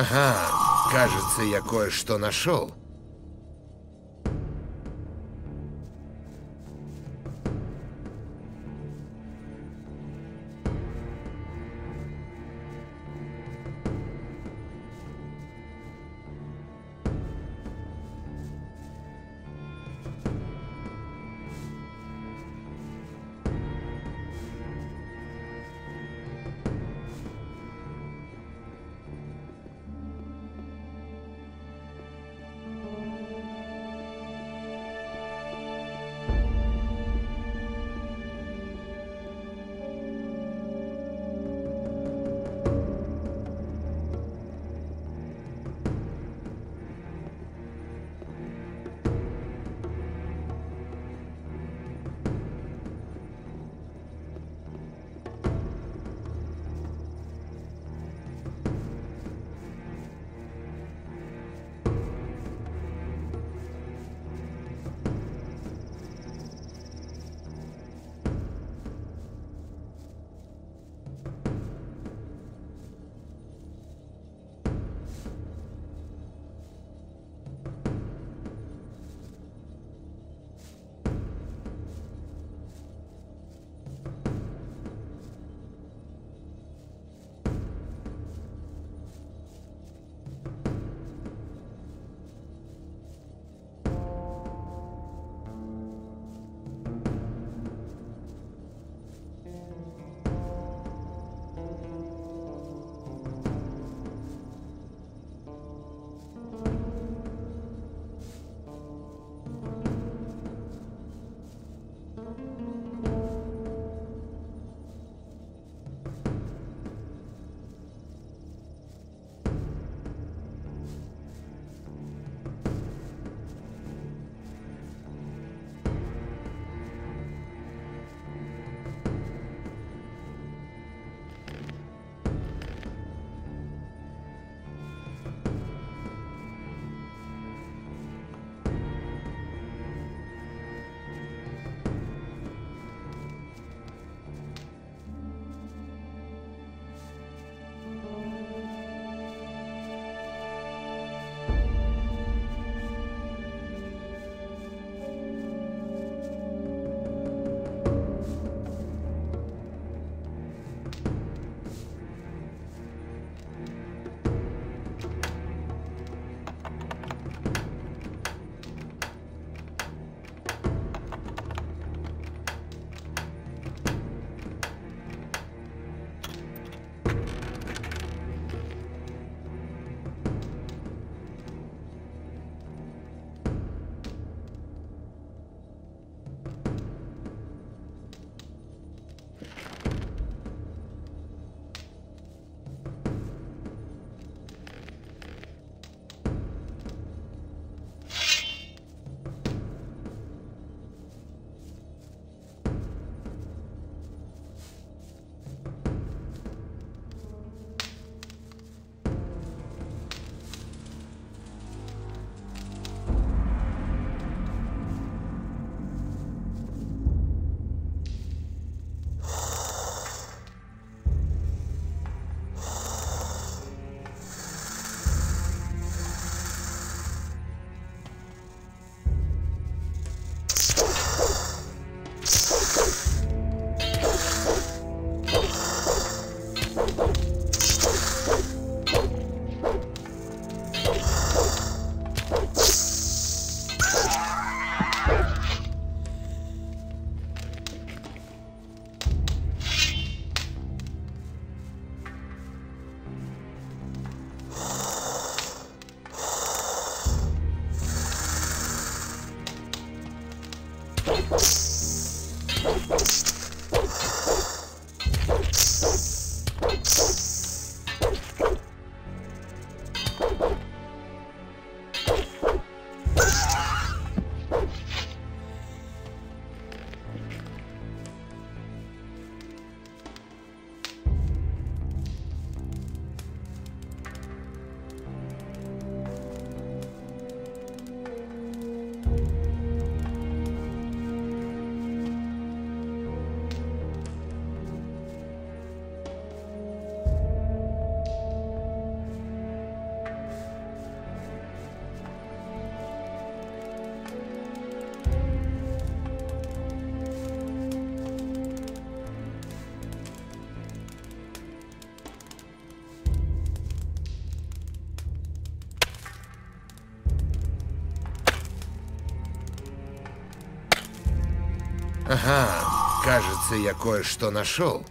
Ага, кажется, я кое-что нашел. you Ага, кажется, я кое-что нашел.